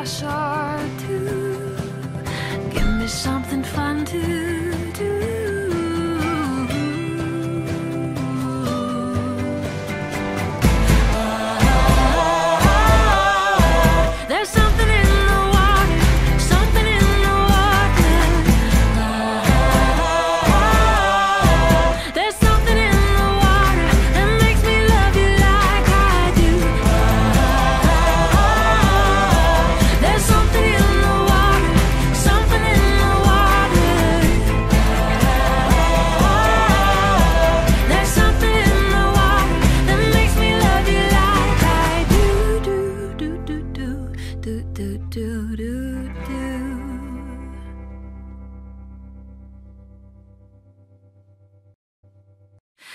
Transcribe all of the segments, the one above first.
glass or two. Give me something fun to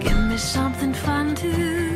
Give me something fun to